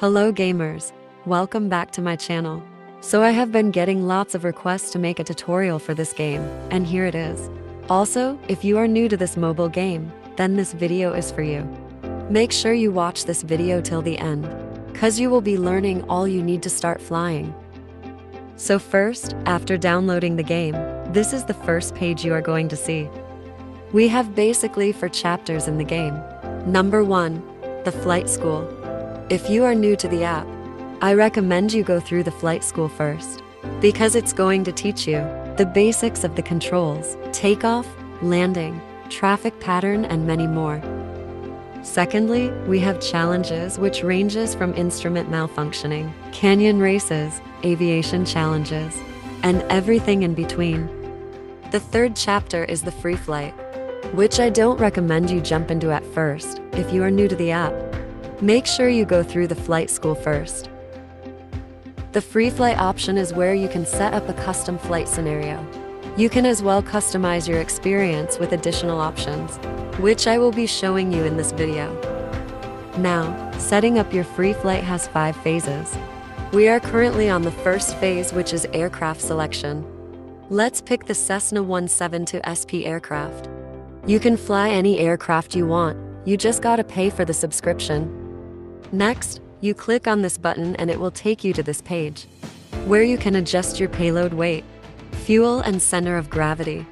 Hello gamers, welcome back to my channel. So I have been getting lots of requests to make a tutorial for this game, and here it is. Also, if you are new to this mobile game, then this video is for you. Make sure you watch this video till the end, cause you will be learning all you need to start flying. So first, after downloading the game, this is the first page you are going to see. We have basically four chapters in the game. Number 1. The Flight School. If you are new to the app, I recommend you go through the flight school first, because it's going to teach you the basics of the controls, takeoff, landing, traffic pattern, and many more. Secondly, we have challenges which ranges from instrument malfunctioning, canyon races, aviation challenges, and everything in between. The third chapter is the free flight, which I don't recommend you jump into at first if you are new to the app. Make sure you go through the flight school first. The free flight option is where you can set up a custom flight scenario. You can as well customize your experience with additional options, which I will be showing you in this video. Now, setting up your free flight has five phases. We are currently on the first phase, which is aircraft selection. Let's pick the Cessna 172 SP aircraft. You can fly any aircraft you want, you just gotta pay for the subscription. Next, you click on this button and it will take you to this page, where you can adjust your payload weight, fuel and center of gravity.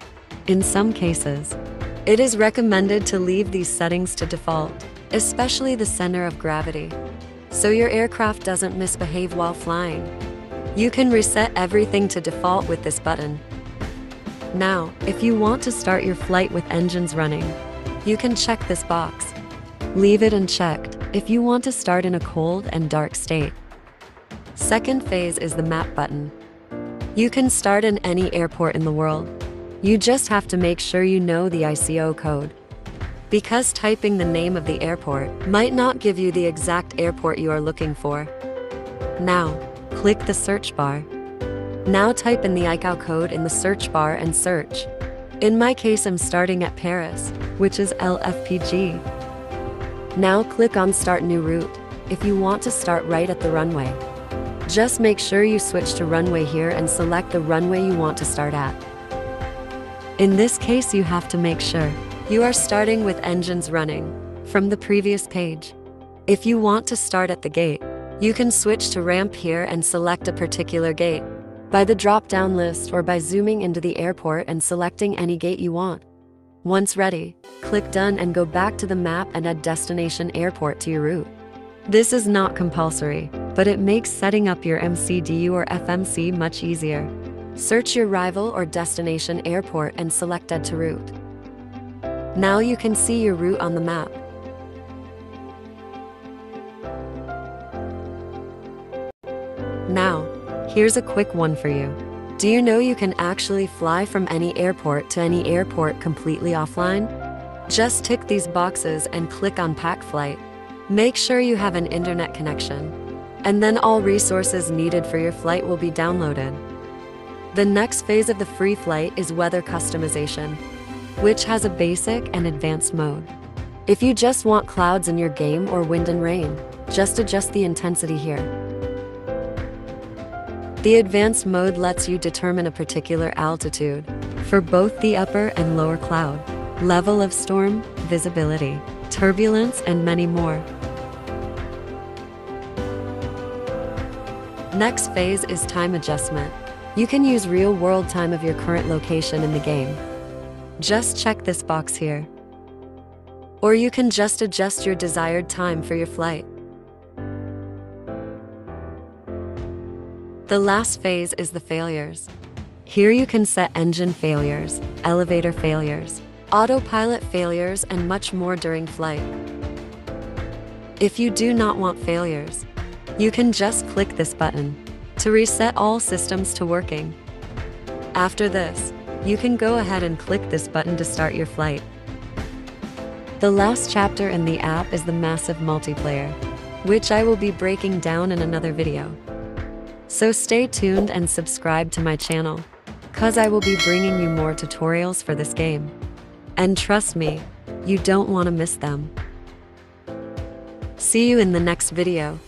In some cases, it is recommended to leave these settings to default, especially the center of gravity, so your aircraft doesn't misbehave while flying. You can reset everything to default with this button. Now, if you want to start your flight with engines running, you can check this box. Leave it unchecked if you want to start in a cold and dark state. Second phase is the map button. You can start in any airport in the world. You just have to make sure you know the ICAO code. Because typing the name of the airport might not give you the exact airport you are looking for. Now, click the search bar. Now type in the ICAO code in the search bar and search. In my case, I'm starting at Paris, which is LFPG. Now click on Start New Route if you want to start right at the runway. Just make sure you switch to runway here and select the runway you want to start at. In this case, you have to make sure you are starting with engines running from the previous page. If you want to start at the gate, you can switch to ramp here and select a particular gate by the drop-down list or by zooming into the airport and selecting any gate you want. Once ready, click Done and go back to the map and add destination airport to your route. This is not compulsory, but it makes setting up your MCDU or FMC much easier. Search your rival or destination airport and select Add to Route. Now you can see your route on the map. Now, here's a quick one for you. Do you know you can actually fly from any airport to any airport completely offline? Just tick these boxes and click on Pack Flight. Make sure you have an internet connection. And then all resources needed for your flight will be downloaded. The next phase of the free flight is weather customization, which has a basic and advanced mode. If you just want clouds in your game or wind and rain, just adjust the intensity here. The advanced mode lets you determine a particular altitude for both the upper and lower cloud, level of storm, visibility, turbulence, and many more. Next phase is time adjustment. You can use real-world time of your current location in the game. Just check this box here. Or you can just adjust your desired time for your flight. The last phase is the failures. Here you can set engine failures, elevator failures, autopilot failures, and much more during flight. If you do not want failures, you can just click this button to reset all systems to working. After this, you can go ahead and click this button to start your flight. The last chapter in the app is the massive multiplayer, which I will be breaking down in another video. So stay tuned and subscribe to my channel, cause I will be bringing you more tutorials for this game. And trust me, you don't want to miss them. See you in the next video.